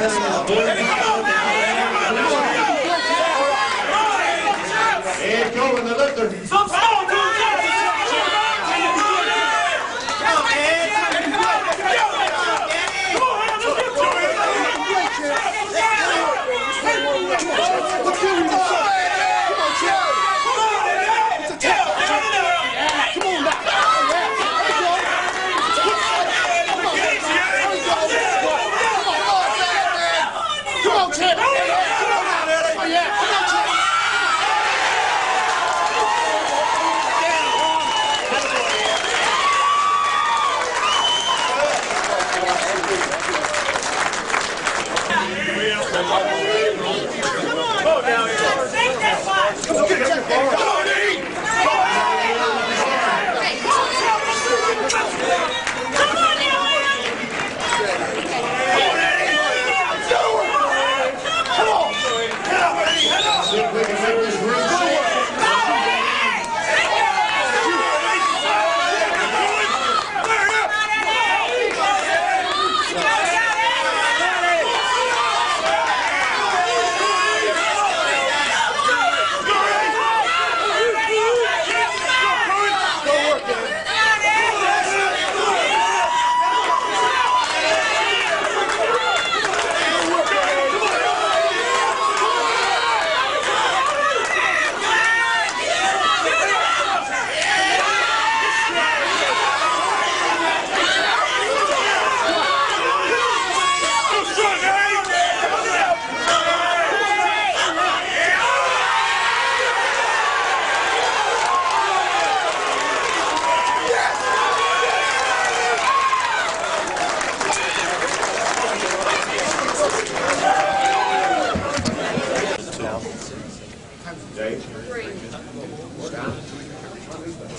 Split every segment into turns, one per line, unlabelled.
And going the lifter.
On, Chad. Come on, Eddie. Oh, yeah. Come on, Chad.
See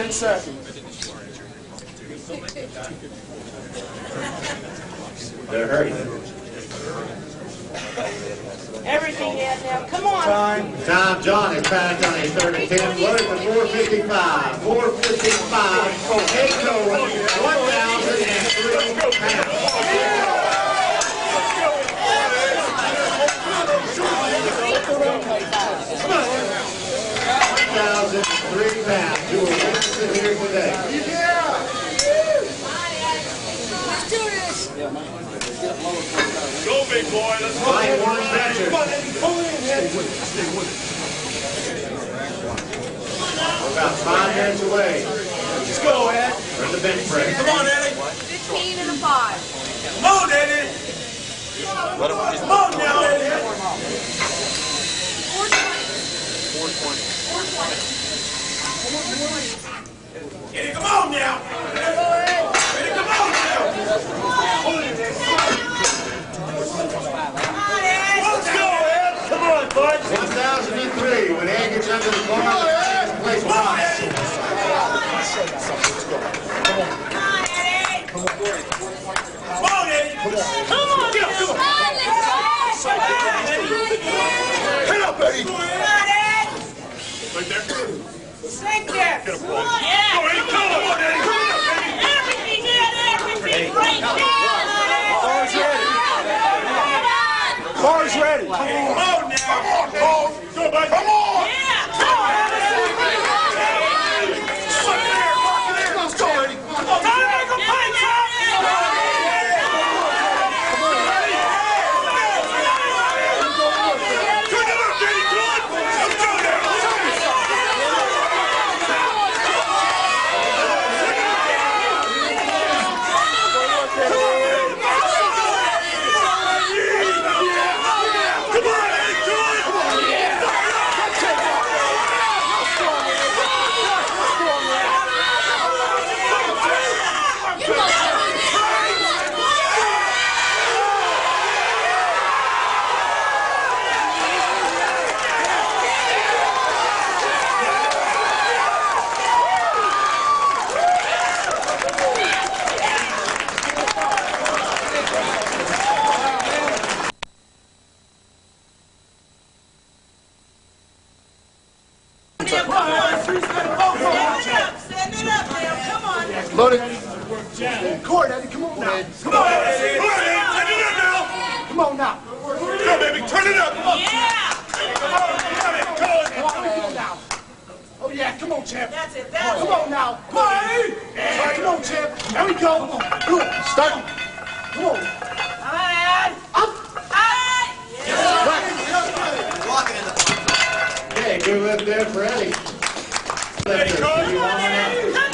Ten seconds.
Better hurry.
Everything in now, come on.
Time.
Tom John is back on a third and ten, loaded for four fifty-five, four fifty-five, eight
oh
Go, big boy, let's go.
Line one, Thatcher. We're about five minutes away
Let's go, Ed.
from the bench press.
Come on, Eddie.
15 and a 5.
Come on, Eddie. Come on now, Eddie. Eddie, come on now.
When Ed gets under the the place will
Come on,
rise.
Eddie. Come on, Eddie. Come on. Come on! Get up, come on. Get up, Eddie. Right there.
Sink there.
Get up, boy. Go, Eddie. Come on, Eddie. Come on, Eddie.
Everything in, everything right now.
Bar's ready. Bar's ready.
Come on now. Come on, Cole. Go, bud. Come on.
Yeah. Come on.
Load it. Court, Eddie. Come on now. Come on, Eddie. Come on,
Eddie. Turn it up now. Come on
now.
Come on, baby. Turn it up.
Come on.
Yeah. Come on. Come on. Come on. Come on.
Now. Oh, yeah. Come on, champ. That's it. That's
come
it.
Come on now. Come on, Eddie.
Come on, champ.
There
we go.
Come on. Start. Come on.
Come on, Ed. Up. Up. Yeah. Right. Walking in the
Hey,
good left
there for Eddie. Eddie, come on,
Eddie.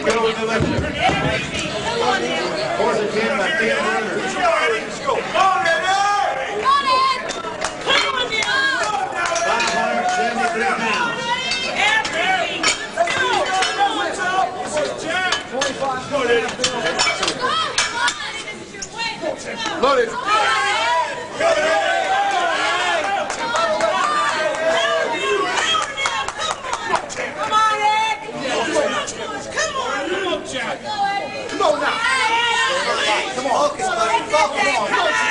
Come on, Ed.
Fourth and ten by Ken Turner.
Let's go, Eddie. Let's go. Come on, Eddie.
Come on, Ed.
573 pounds.
Everything.
Load it.
Come on, Ed. Come on.
Come on now. Come on. Okay, buddy. Come on. Come on.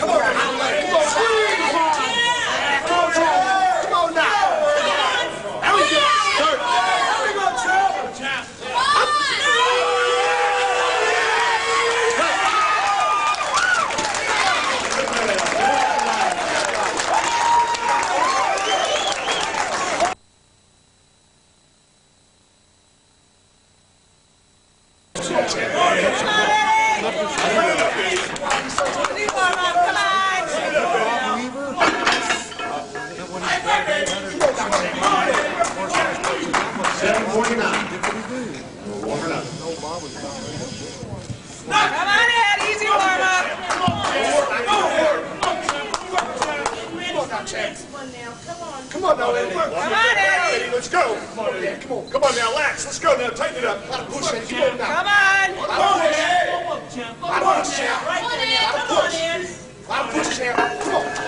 Come on. Come on. Come on, champ. Come on now. There we go. Start. There we go, champ.
Seven forty-nine. We're
Come on, Ed. Easy warm up. Come on.
Come on now, Eddie.
Come on, Eddie.
Let's go. Come on, Eddie. Come on. Come on now, Lax. Let's go now. Tighten it up.
Push it. Come on now.
Come on.
Come on, Eddie.
Come on, champ.
Come on, Ed.
I'll push, champ. Come on.